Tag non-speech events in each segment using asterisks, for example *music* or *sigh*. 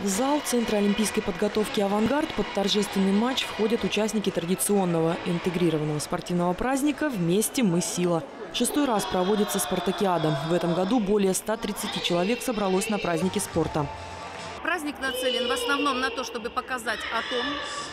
В зал Центра олимпийской подготовки «Авангард» под торжественный матч входят участники традиционного интегрированного спортивного праздника «Вместе мы сила». Шестой раз проводится спартакиада. В этом году более 130 человек собралось на празднике спорта. Праздник нацелен в основном на то, чтобы показать о том,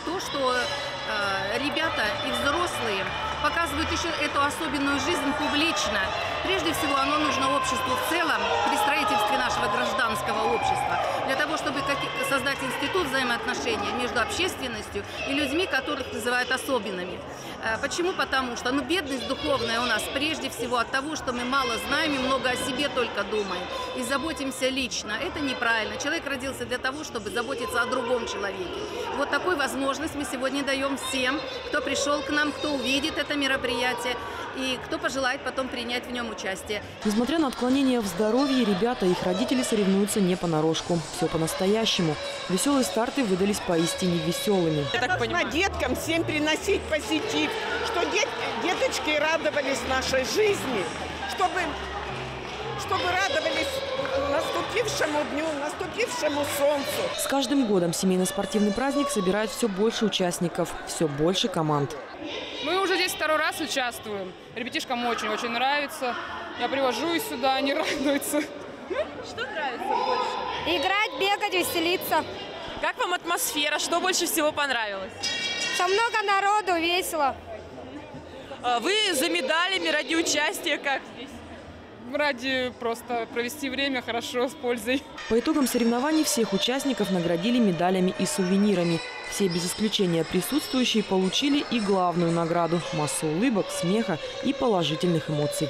то, что э, ребята и взрослые показывают еще эту особенную жизнь публично. Прежде всего, оно нужно обществу в целом при строительстве нашего гражданского общества, для того, чтобы создать институт взаимоотношения между общественностью и людьми, которых называют особенными. Э, почему? Потому что ну, бедность духовная у нас прежде всего от того, что мы мало знаем и много о себе только думаем и заботимся лично. Это неправильно. Человек родился для того, чтобы заботиться о другом человеке. Вот такую возможность мы сегодня даем всем, кто пришел к нам, кто увидит это мероприятие и кто пожелает потом принять в нем участие. Несмотря на отклонения в здоровье, ребята и их родители соревнуются не понарошку. Все по-настоящему. Веселые старты выдались поистине веселыми. Я так понимаю. деткам всем приносить позитив, что дет, деточки радовались нашей жизни, чтобы, чтобы радовались наступившему дню, наступившему солнцу. С каждым годом семейно-спортивный праздник собирает все больше участников, все больше команд. Мы второй раз участвуем. Ребятишкам очень-очень нравится. Я привожу их сюда, они *laughs* радуются. Что нравится больше? Играть, бегать, веселиться. Как вам атмосфера? Что больше всего понравилось? Что много народу, весело. А вы за медалями ради участия как здесь? Ради просто провести время хорошо, с пользой. По итогам соревнований всех участников наградили медалями и сувенирами. Все без исключения присутствующие получили и главную награду – массу улыбок, смеха и положительных эмоций.